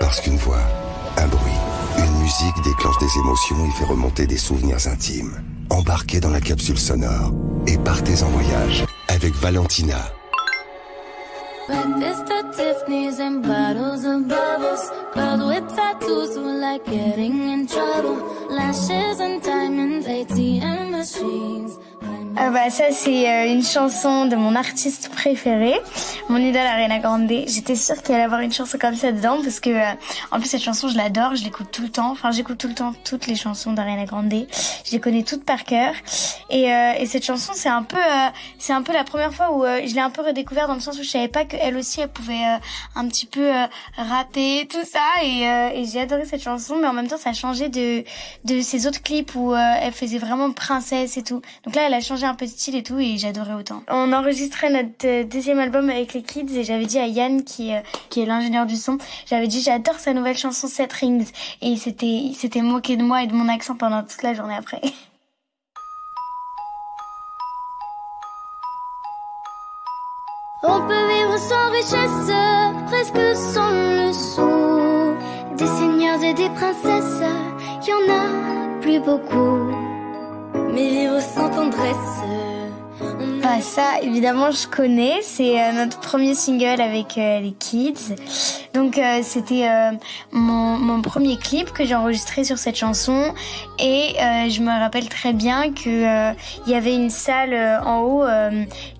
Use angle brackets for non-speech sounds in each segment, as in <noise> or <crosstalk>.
Parce qu'une voix, un bruit, une musique déclenche des émotions et fait remonter des souvenirs intimes. Embarquez dans la capsule sonore et partez en voyage avec Valentina. Ah bah ça c'est euh, une chanson de mon artiste préféré, mon idole Ariana Grande. J'étais sûre qu'il allait avoir une chanson comme ça dedans parce que euh, en plus cette chanson je l'adore, je l'écoute tout le temps. Enfin j'écoute tout le temps toutes les chansons d'Ariana Grande. Je les connais toutes par cœur. Et, euh, et cette chanson c'est un peu c'est un peu la première fois où je l'ai un peu redécouvert dans le sens où je savais pas qu'elle aussi elle pouvait un petit peu rapper tout ça et, et j'ai adoré cette chanson mais en même temps ça a changé de de ses autres clips où elle faisait vraiment princesse et tout. Donc là elle a changé un peu de style et tout et j'adorais autant. On enregistrait notre euh, deuxième album avec les kids et j'avais dit à Yann qui, euh, qui est l'ingénieur du son, j'avais dit j'adore sa nouvelle chanson Set Rings et il s'était, il s'était moqué de moi et de mon accent pendant toute la journée après. <laughs> On peut vivre sans richesse, presque sans le sou. Des seigneurs et des princesses, y en a plus beaucoup mais sans tendresse. Bah ça, évidemment, je connais. C'est euh, notre premier single avec euh, les Kids. Donc euh, c'était mon, premier clip que j'ai enregistré sur cette chanson et je me rappelle très bien que il y avait une salle en haut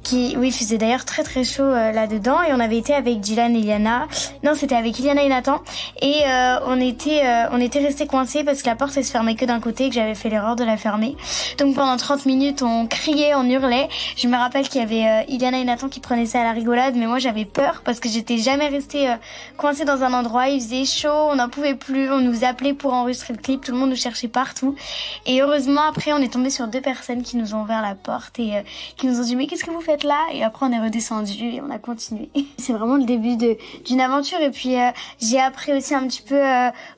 qui, oui, faisait d'ailleurs très très chaud là-dedans et on avait été avec Dylan et Iliana. Non, c'était avec Iliana et Nathan et on était on était restés coincés parce que la porte elle se fermait que d'un côté et que j'avais fait l'erreur de la fermer. Donc pendant 30 minutes, on criait, on hurlait. Je me rappelle qu'il y avait euh, Iliana et Nathan qui prenaient ça à la rigolade, mais moi j'avais peur parce que j'étais jamais restée euh, coincée dans un endroit. Il faisait chaud, on n'en pouvait plus, on nous appelait pour enregistrer le clip, tout le monde nous cherchait partout. Et heureusement après on est tombé sur deux personnes qui nous ont ouvert la porte et euh, qui nous ont dit mais qu'est-ce que vous faites là Et après on est redescendu et on a continué. <laughs> C'est vraiment le début d'une aventure et puis j'ai appris aussi un petit peu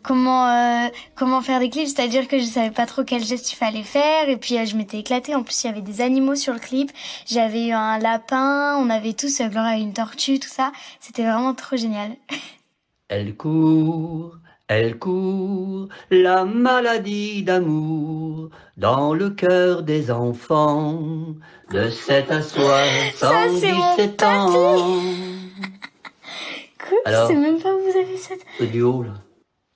comment comment faire des clips, c'est-à-dire que je savais pas trop quel geste il fallait faire et puis je m'étais éclatée. En plus il y avait des animaux sur le clip. J'avais eu un lapin, on avait tous, euh, Gloria une tortue, tout ça. C'était vraiment trop génial. <laughs> Elle court, elle court, la maladie d'amour dans le cœur des enfants de 7 à 77 ans. <laughs> Quoi? Alors, je sais même pas où vous avez cette... Audio, là.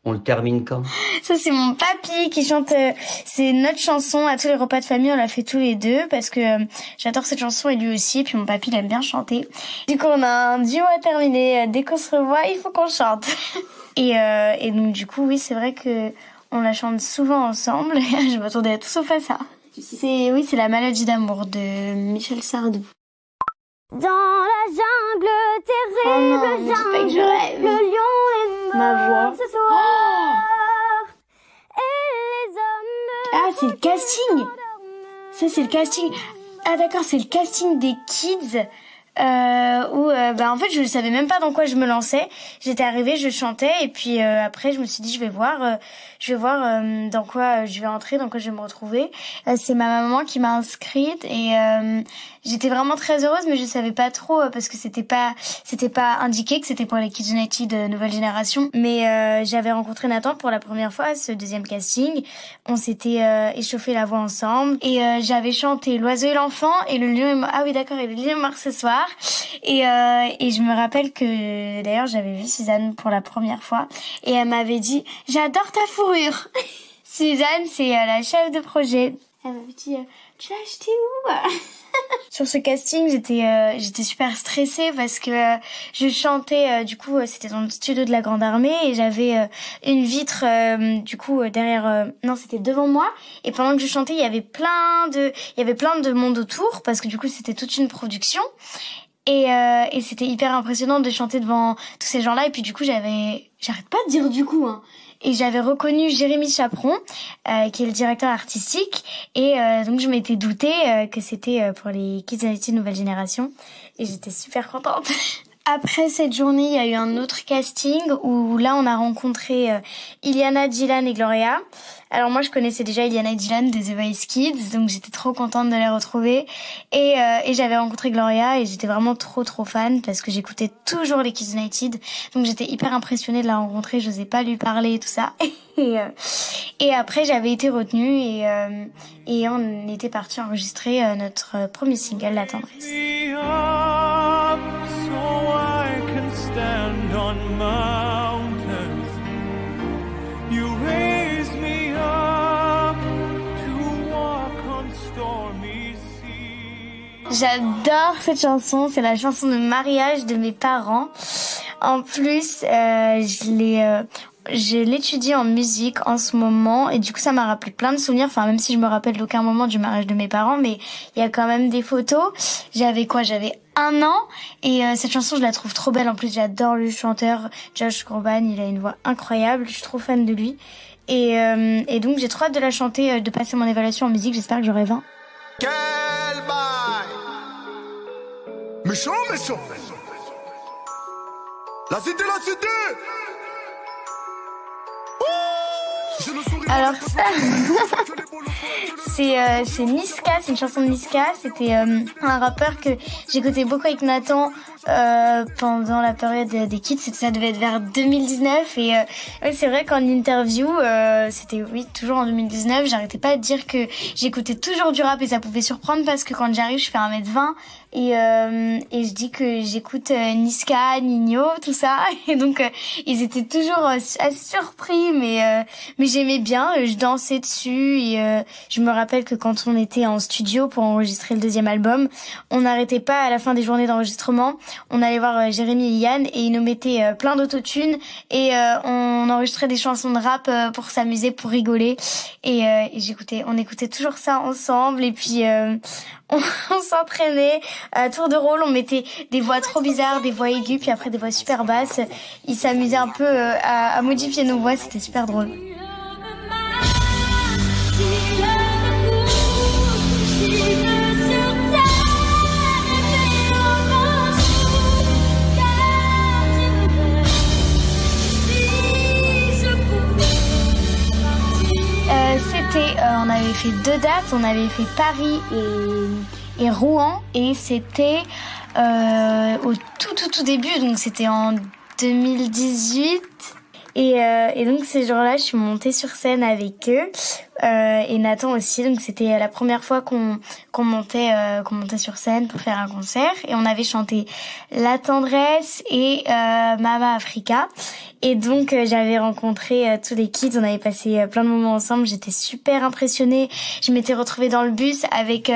On le termine quand? Ça c'est mon papy qui chante. Euh, c'est notre chanson à tous les repas de famille. On l'a fait tous les deux parce que euh, j'adore cette chanson et lui aussi. Et puis mon papy il aime bien chanter. Du coup on a un duo à terminer. Dès qu'on se revoit, il faut qu'on chante. <laughs> et, euh, et donc du coup oui c'est vrai que on la chante souvent ensemble. <laughs> Je m'attendais à tout sauf à ça. C'est oui c'est la maladie d'amour de Michel Sardou. Dans la jungle terrible, oh non, jungle, le lion est mort Ma voix. ce soir. Et les hommes Ah, c'est le casting. Ça, c'est le casting. Ah, d'accord, c'est le casting des kids. Euh, où euh, bah en fait je savais même pas dans quoi je me lançais. J'étais arrivée je chantais et puis euh, après je me suis dit je vais voir euh, je vais voir dans quoi je vais entrer dans quoi je vais me retrouver. C'est ma maman qui m'a inscrite et j'étais vraiment très heureuse mais je savais pas trop euh, parce que c'était pas c'était pas indiqué que c'était pour les Kids United nouvelle génération. Mais euh, j'avais rencontré Nathan pour la première fois ce deuxième casting. On s'était euh, échauffé la voix ensemble et j'avais chanté l'oiseau et l'enfant et le lion mort ah oui d'accord et le lion mort ce soir et et je me rappelle que d'ailleurs j'avais vu Suzanne pour la première fois. Et elle m'avait dit j'adore ta fourrure <laughs> Suzanne c'est la chef de projet. Elle m'avait dit tu l'as acheté où <laughs> Sur ce casting, j'étais euh, j'étais super stressée parce que euh, je chantais euh, du coup c'était dans le studio de la Grande Armée et j'avais une vitre du coup derrière non, c'était devant moi. Et pendant que je chantais, il y avait plein de il y avait plein de monde autour parce que du coup, c'était toute une production. Et, et c'était hyper impressionnant de chanter devant tous ces gens-là. Et puis du coup, j'avais j'arrête pas de dire du coup hein et j'avais reconnu Jérémy Chaperon, euh, qui est le directeur artistique, et euh, donc je m'étais doutée euh, que c'était pour les Kids United Nouvelle Génération, et j'étais super contente. <laughs> après cette journée, il y a eu un autre casting où là, on a rencontré euh, Iliana, Dylan et Gloria. Alors moi, je connaissais déjà Iliana et Dylan des The Voice Kids, donc j'étais trop contente de les retrouver. Et, euh, et j'avais rencontré Gloria et j'étais vraiment trop trop fan parce que j'écoutais toujours les Kids United. Donc j'étais hyper impressionnée de la rencontrer, je n'osais pas lui parler et tout ça. <laughs> Et, euh, et après, j'avais été retenue et, euh, et on était parti enregistrer euh, notre premier single, La Tendresse. Mountains. You raise me up to walk on stormy. J'adore cette chanson, c'est la chanson de mariage de mes parents. En plus, euh, je l'ai, euh, je l'étudie en musique en ce moment et du coup ça m'a rappelé plein de souvenirs. Enfin même si je me rappelle d'aucun moment du mariage de mes parents, mais il y a quand même des photos. J'avais quoi? J'avais un an et euh, cette chanson je la trouve trop belle. En plus j'adore le chanteur Josh Groban, il a une voix incroyable. Je suis trop fan de lui. Et, euh, et donc j'ai trop hâte de la chanter, euh, de passer mon évaluation en musique. J'espère que j'aurai 20. Quel bail Méchant, méchant La cité, la cité Alors ça, <laughs> c'est euh, c'est Niska, c'est une chanson de Niska. C'était euh, un rappeur que j'écoutais beaucoup avec Nathan euh, pendant la période des kids. Ça devait être vers 2019 et euh, ouais, c'est vrai qu'en interview, euh, c'était oui toujours en 2019. J'arrêtais pas de dire que j'écoutais toujours du rap et ça pouvait surprendre parce que quand j'arrive, je fais 1m20 et euh, et je dis que j'écoute euh, Niska, Nino, tout ça. <laughs> Et donc euh, ils étaient toujours euh, surpris mais mais j'aimais bien, je dansais dessus. Et je me rappelle que quand on était en studio pour enregistrer le deuxième album, on n'arrêtait pas à la fin des journées d'enregistrement, on allait voir Jérémy et Yann et ils nous mettaient plein d'autotunes. Et on enregistrait des chansons de rap pour s'amuser, pour rigoler. Et, et j'écoutais, on écoutait toujours ça ensemble. Et puis euh, <laughs> on, s'entraînait à tour de rôle, on mettait des voix trop bizarres, des voix aiguës puis après des voix super basses. Ils s'amusaient un peu euh, à, à modifier nos voix, c'était super drôle. Euh, on avait fait deux dates, on avait fait Paris et, et Rouen, et c'était euh, au tout tout tout début, donc c'était en 2018. Et, euh, et donc ces jours-là, je suis montée sur scène avec eux euh, et Nathan aussi. Donc c'était la première fois qu'on qu'on montait euh, qu'on montait sur scène pour faire un concert et on avait chanté La tendresse et euh, Mama Africa. Et donc euh, j'avais rencontré euh, tous les kids, on avait passé plein de moments ensemble. J'étais super impressionnée. Je m'étais retrouvée dans le bus avec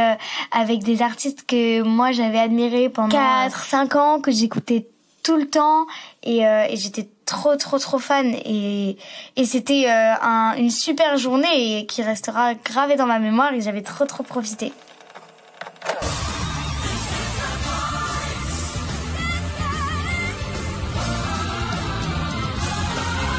avec des artistes que moi j'avais admirés pendant 4 5 ans que j'écoutais tout le temps et, et j'étais trop trop trop fan et et c'était euh, un- une super journée qui restera gravée dans ma mémoire et j'avais trop trop profité.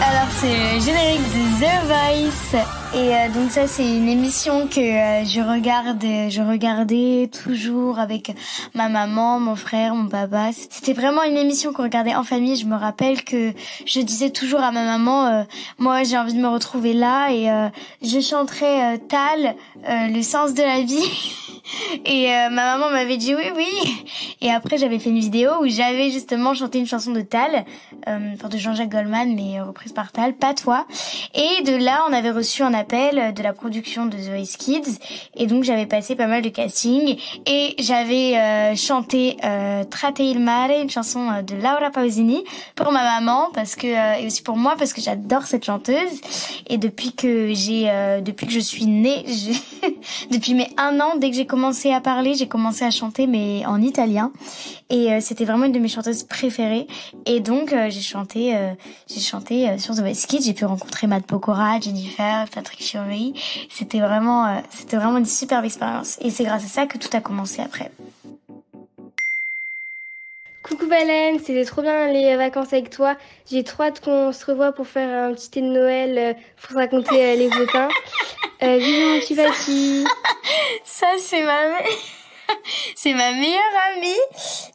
Alors c'est le générique de The Voice et euh, donc ça c'est une émission que euh, je regarde, je regardais toujours avec ma maman, mon frère, mon papa. C'était vraiment une émission qu'on regardait en famille. Je me rappelle que je disais toujours à ma maman, euh, moi j'ai envie de me retrouver là et euh, je chanterais euh, Tal, euh, le sens de la vie. <laughs> Et ma maman m'avait dit oui, oui. Et après, j'avais fait une vidéo où j'avais justement chanté une chanson de Tal, enfin de Jean-Jacques Goldman, mais reprise par Tal, pas toi. Et de là, on avait reçu un appel de la production de The Voice Kids. Et donc, j'avais passé pas mal de casting. Et j'avais euh, chanté euh, Trate il mare, une chanson euh, de Laura Pausini, pour ma maman, parce que euh, et aussi pour moi, parce que j'adore cette chanteuse. Et depuis que j'ai, depuis que je suis née, <laughs> depuis mes un an, dès que j'ai commencé à parler, j'ai commencé à chanter, mais en italien. Et c'était vraiment une de mes chanteuses préférées. Et donc j'ai chanté, j'ai chanté sur The Voice Kids. J'ai pu rencontrer Matt Pokora, Jennifer, Patrick Fiori. C'était vraiment, euh, c'était vraiment une superbe expérience. Et c'est grâce à ça que tout a commencé après. Coucou Baleine, c'était trop bien les vacances avec toi. J'ai trop hâte qu'on se revoie pour faire un petit thé de Noël euh, pour se raconter euh, les votins. Euh, bisous mon petit papy. <laughs> Ça c'est ma mère. <laughs> c'est ma meilleure amie.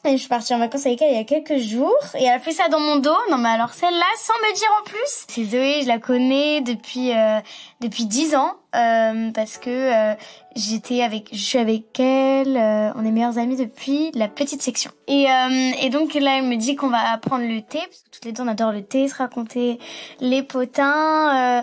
Et je suis partie en vacances avec elle il y a quelques jours. Et elle a fait ça dans mon dos. Non mais alors celle-là, sans me dire en plus. C'est Zoé, je la connais depuis euh, depuis dix ans. euh, parce que euh, j'étais avec, je suis avec elle, euh, on est meilleures amies depuis la petite section. Et, euh, et donc là, elle me dit qu'on va prendre le thé, parce que toutes les deux on adore le thé, se raconter les potins, euh,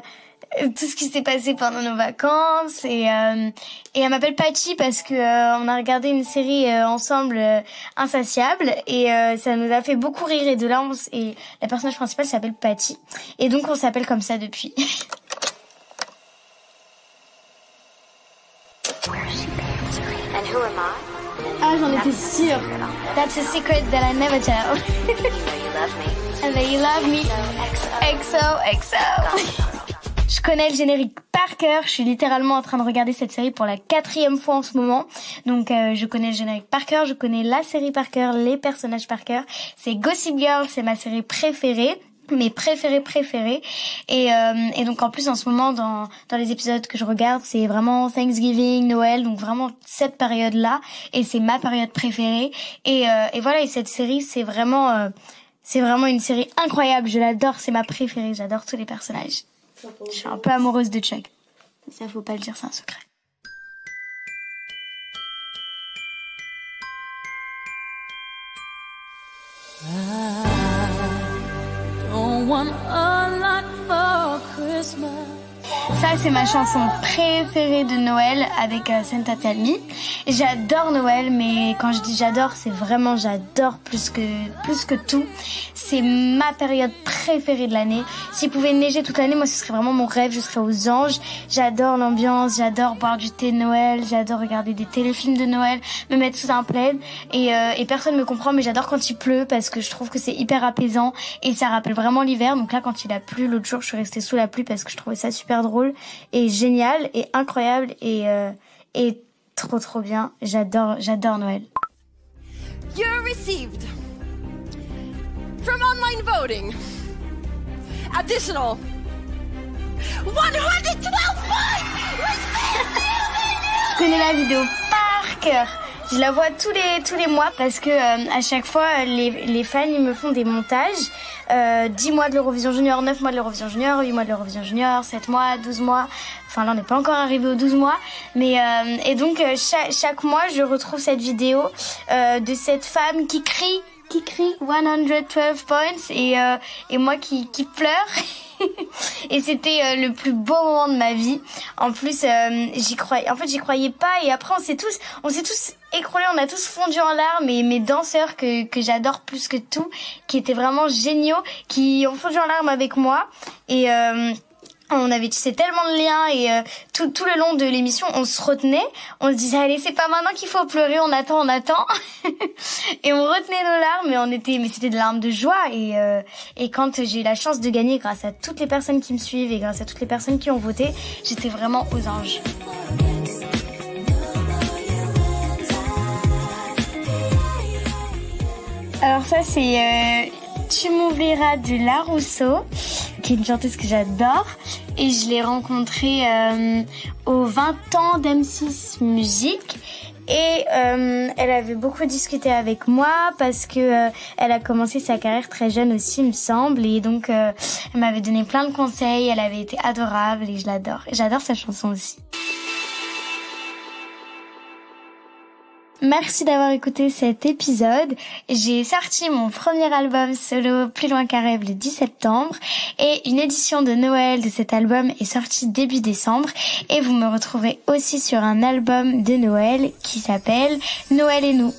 tout ce qui s'est passé pendant nos vacances et euh, et elle m'appelle Patty parce que euh, on a regardé une série euh, ensemble euh, insatiable et ça nous a fait beaucoup rire et de là on et la personnage principale s'appelle Patty et donc on s'appelle comme ça depuis. Ah j'en étais sûre. That's a secret that I never tell. So you love me. And then you love me. XO XO. Je connais le générique par cœur. Je suis littéralement en train de regarder cette série pour la quatrième fois en ce moment. Donc euh, je connais le générique par cœur, je connais la série par cœur, les personnages par cœur. C'est Gossip Girl, c'est ma série préférée mes préférés préférés. Et, euh, et donc en plus en ce moment dans dans les épisodes que je regarde c'est vraiment Thanksgiving Noël. Donc vraiment cette période là et c'est ma période préférée. Et euh, et voilà. Et cette série c'est vraiment euh, c'est vraiment une série incroyable. Je l'adore. C'est ma préférée. J'adore tous les personnages je suis un peu amoureuse de Chuck ça faut pas le dire c'est un secret. Don't want a lot for Christmas. Ça, c'est ma chanson préférée de Noël avec euh, Santa Tell. J'adore Noël, mais quand je dis j'adore, c'est vraiment j'adore plus que plus que tout. C'est ma période préférée de l'année. S'il pouvait neiger toute l'année, moi, ce serait vraiment mon rêve. Je serais aux anges. J'adore l'ambiance, j'adore boire du thé de Noël, j'adore regarder des téléfilms de Noël, me mettre sous un plaid. Et, euh, et personne me comprend, mais j'adore quand il pleut parce que je trouve que c'est hyper apaisant et ça rappelle vraiment l'hiver. Donc là, quand il a plu l'autre jour, je suis restée sous la pluie parce que je trouvais ça super drôle et génial et incroyable et euh, et trop trop bien. J'adore j'adore Noël. You received from online voting additional 112 points! Je connais la vidéo par cœur. Je la vois tous les tous les mois parce que euh, à chaque fois les, les fans ils me font des montages. Euh, 10 mois de l'Eurovision Junior, 9 mois de l'Eurovision Junior, 8 mois de l'Eurovision Junior, 7 mois, 12 mois. Enfin là on n'est pas encore arrivé aux 12 mois. Mais euh, et donc euh, chaque, chaque mois je retrouve cette vidéo euh, de cette femme qui crie qui crie 112 points et euh, et moi qui qui pleure <laughs> et c'était euh, le plus beau moment de ma vie. En plus, euh, j'y croyais. En fait, j'y croyais pas. Et après, on s'est tous, on s'est tous écroulés. On a tous fondu en larmes. Et mes danseurs que que j'adore plus que tout, qui étaient vraiment géniaux, qui ont fondu en larmes avec moi. Et euh, on avait tissé tellement de liens et euh, tout, tout le long de l'émission, on se retenait. On se disait, allez, c'est pas maintenant qu'il faut pleurer, on attend, on attend. <laughs> et on retenait nos larmes, et on était, mais c'était des larmes de joie. Et, euh, et quand j'ai eu la chance de gagner grâce à toutes les personnes qui me suivent et grâce à toutes les personnes qui ont voté, j'étais vraiment aux anges. Alors ça, c'est euh, Tu m'oublieras de La Rousseau, qui est une chanteuse que j'adore. Et je l'ai rencontrée euh, aux 20 ans d'M6 Musique. Et euh, elle avait beaucoup discuté avec moi parce que euh, elle a commencé sa carrière très jeune aussi, il me semble. Et donc, euh, elle m'avait donné plein de conseils. Elle avait été adorable et je l'adore. J'adore sa chanson aussi. Merci d'avoir écouté cet épisode. J'ai sorti mon premier album solo Plus loin qu'un rêve le 10 septembre et une édition de Noël de cet album est sortie début décembre et vous me retrouverez aussi sur un album de Noël qui s'appelle Noël et nous.